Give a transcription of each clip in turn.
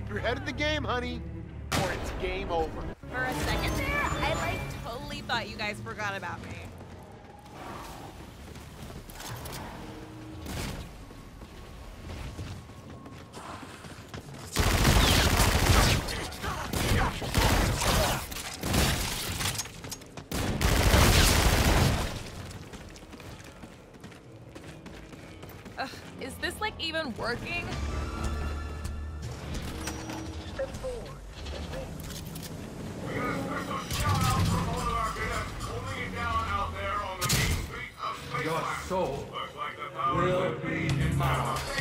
Keep your head in the game, honey, or it's game over. For a second there, I like totally thought you guys forgot about me. Ugh, is this like even working? Your soul will be mine.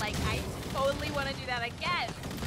Like, I totally want to do that again.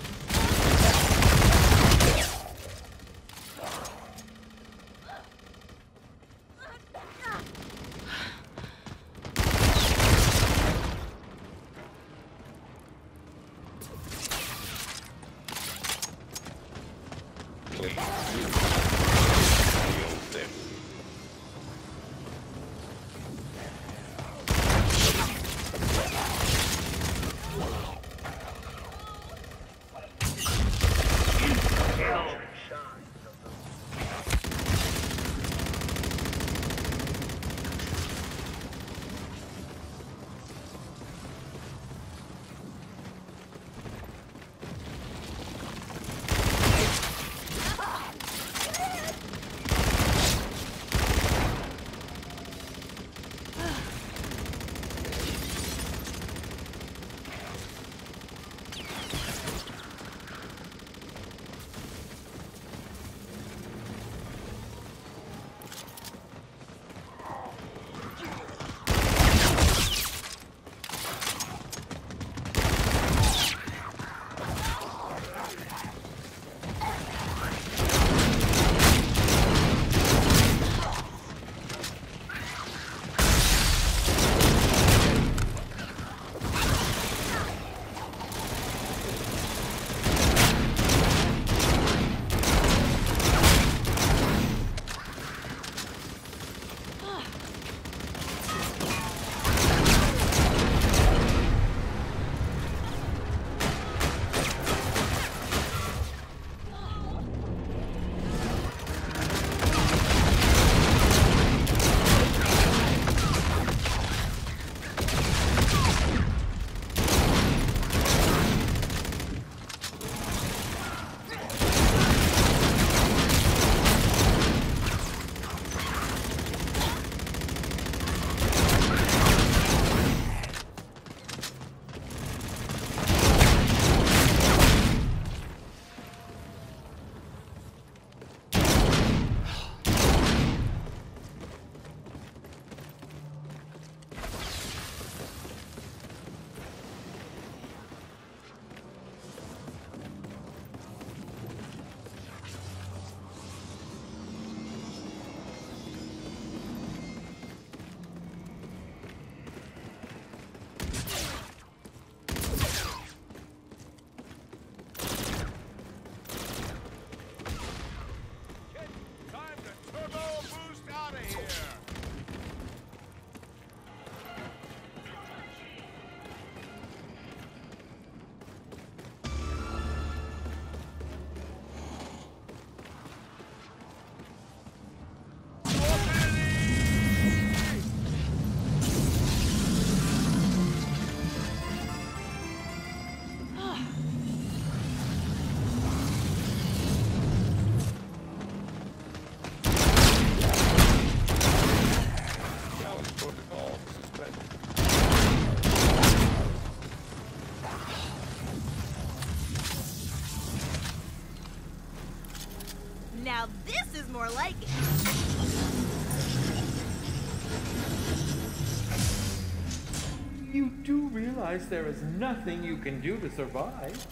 Realize there is nothing you can do to survive.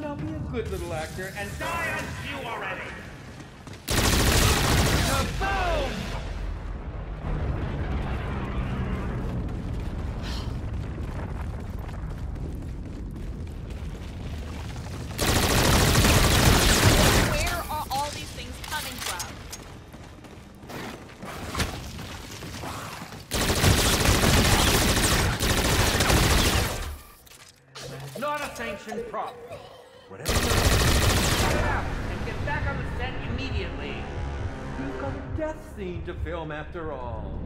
Now be a good little actor and die on you already! Boom! Sanctioned prop. Whatever cut it out and get back on the set immediately. You've got a death scene to film after all.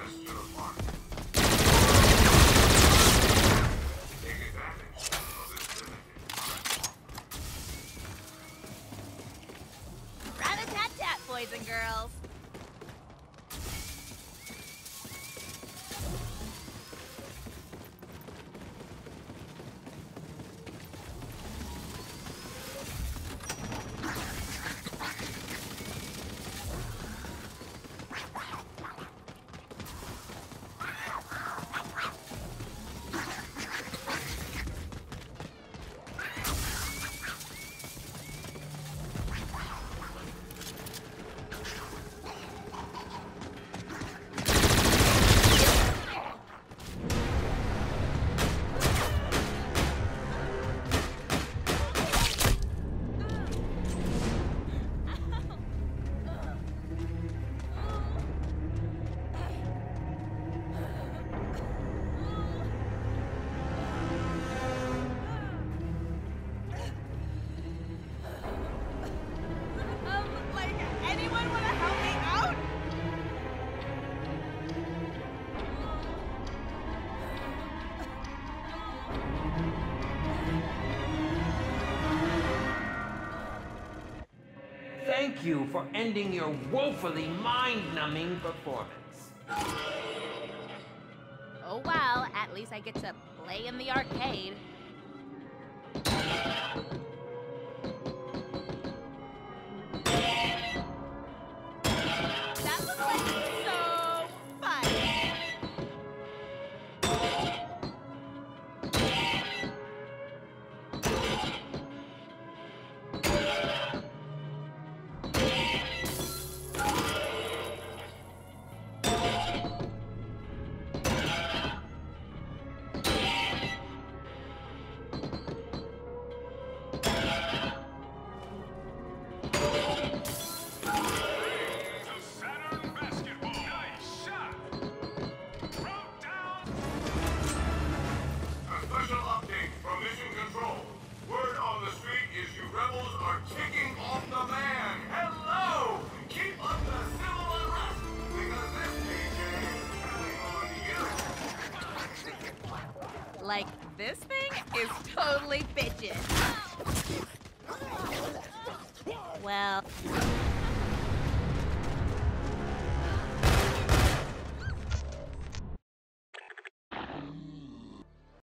Access to the. Thank you for ending your woefully mind-numbing performance. Oh well, at least I get to play in the arcade.